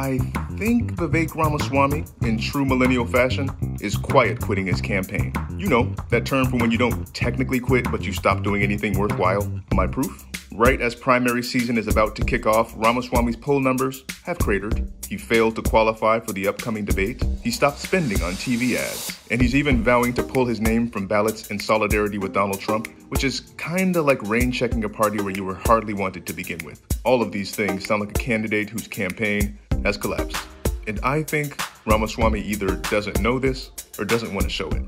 I think Vivek Ramaswamy, in true millennial fashion, is quiet quitting his campaign. You know, that term for when you don't technically quit, but you stop doing anything worthwhile. My proof? Right as primary season is about to kick off, Ramaswamy's poll numbers have cratered. He failed to qualify for the upcoming debate. He stopped spending on TV ads. And he's even vowing to pull his name from ballots in solidarity with Donald Trump, which is kinda like rain checking a party where you were hardly wanted to begin with. All of these things sound like a candidate whose campaign has collapsed. And I think Ramaswamy either doesn't know this or doesn't want to show it.